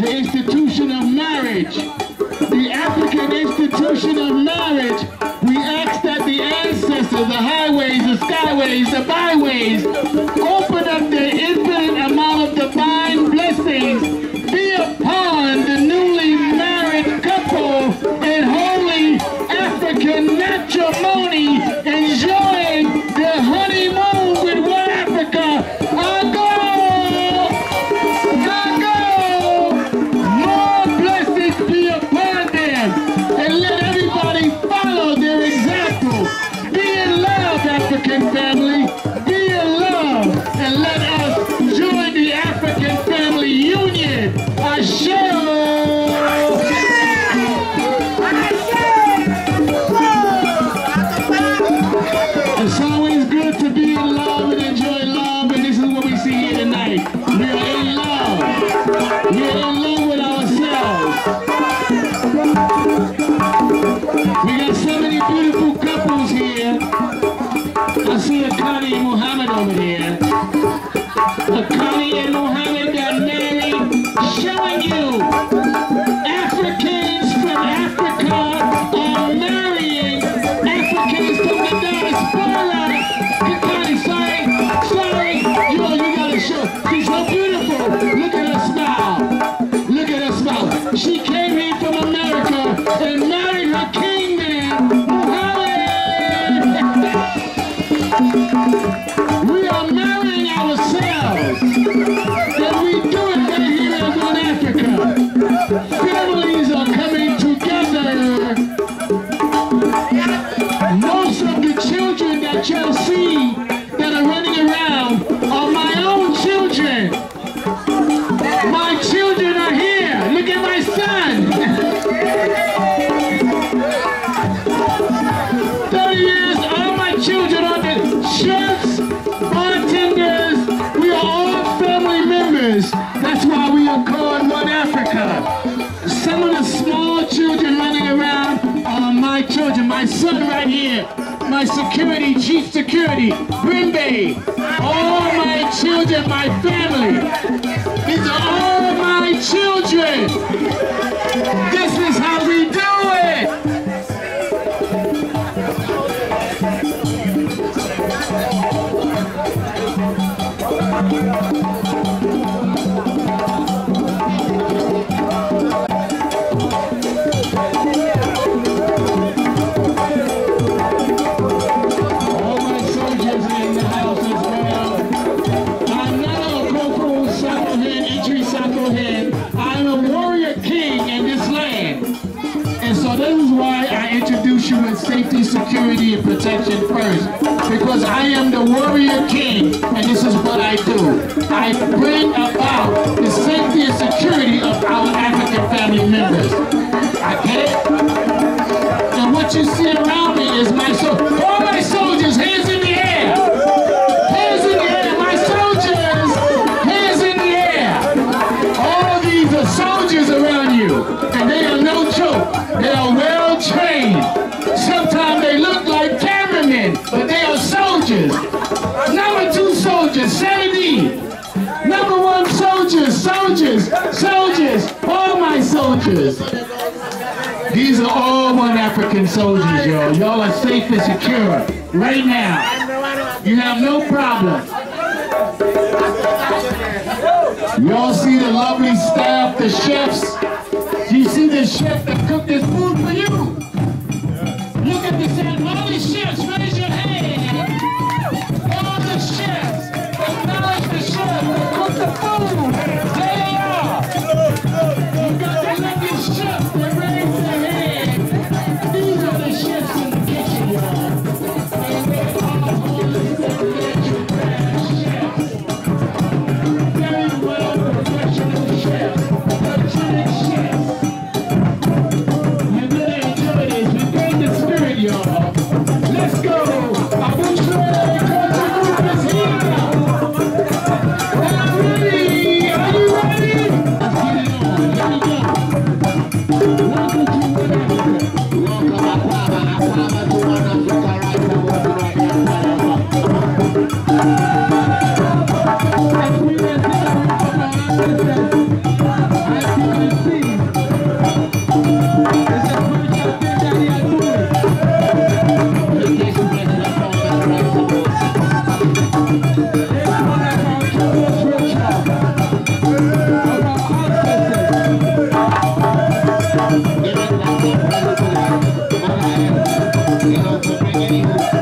the institution of marriage. The African institution of marriage. We ask that the ancestors, the highways, the skyways, the byways, African family. Be in love, and let us A Connie and Muhammad got married, showing you Africans from Africa are marrying Africans sorry, sorry. You, you gotta show. She's so beautiful. Look at her smile. Look at her smile. She came here from America and married her king man, Muhammad. that y'all my security, chief security, Grimbe. All my children, my family. All first. Because I am the warrior king, and this is what I do. I bring about the safety and security of our African family members. I? And what you see around me is my soul. Soldiers. All my soldiers. These are all one African soldiers, y'all. Y'all are safe and secure right now. You have no problem. Y'all see the lovely staff, the chefs. Do you see the chef that cooked this? Thank you.